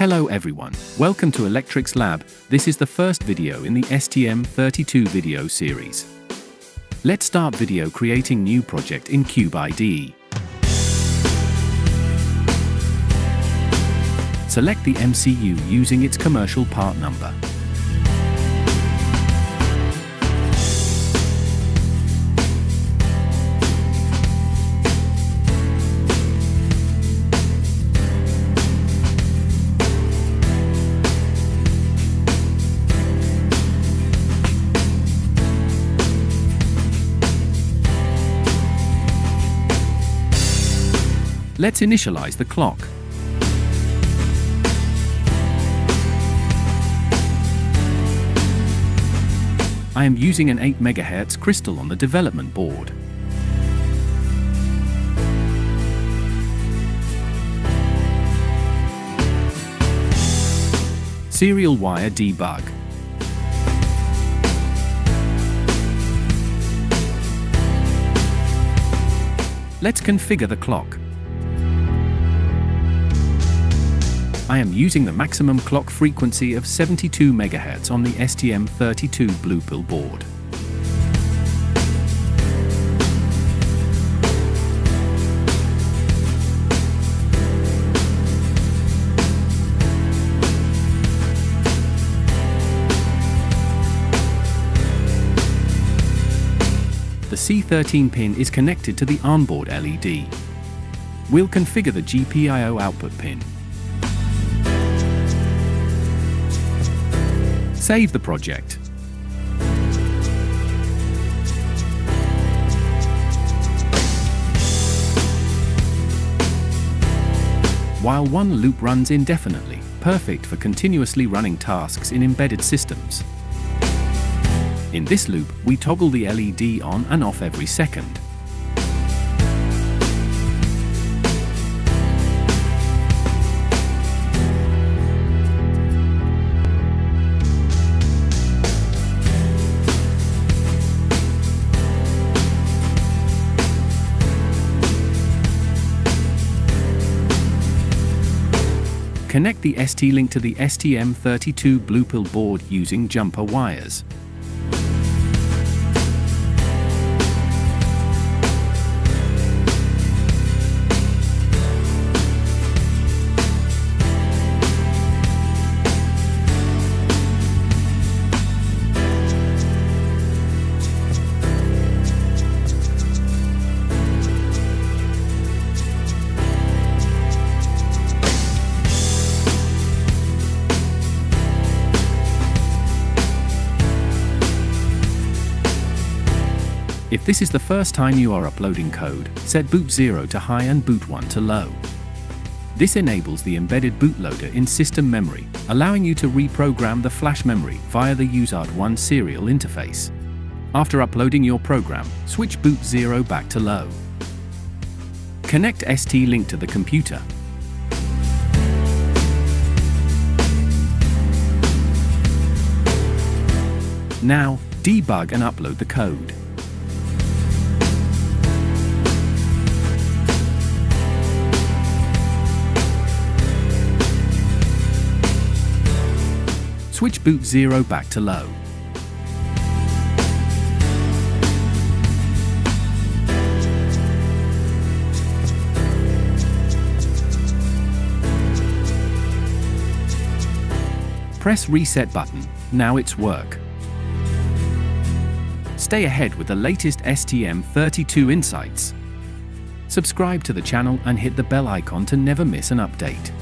Hello everyone, welcome to Electrix Lab, this is the first video in the STM32 video series. Let's start video creating new project in Cube IDE. Select the MCU using its commercial part number. Let's initialize the clock. I am using an 8 MHz crystal on the development board. Serial wire debug. Let's configure the clock. I am using the maximum clock frequency of 72 MHz on the STM32 Blue Pill board. The C13 pin is connected to the onboard LED. We'll configure the GPIO output pin. Save the project. While one loop runs indefinitely, perfect for continuously running tasks in embedded systems. In this loop, we toggle the LED on and off every second. Connect the ST-Link to the STM32 Bluepill board using jumper wires. This is the first time you are uploading code, set boot 0 to high and boot 1 to low. This enables the embedded bootloader in system memory, allowing you to reprogram the flash memory via the UART1 serial interface. After uploading your program, switch boot 0 back to low. Connect ST-Link to the computer. Now, debug and upload the code. Switch boot 0 back to low. Press reset button, now it's work. Stay ahead with the latest STM32 insights. Subscribe to the channel and hit the bell icon to never miss an update.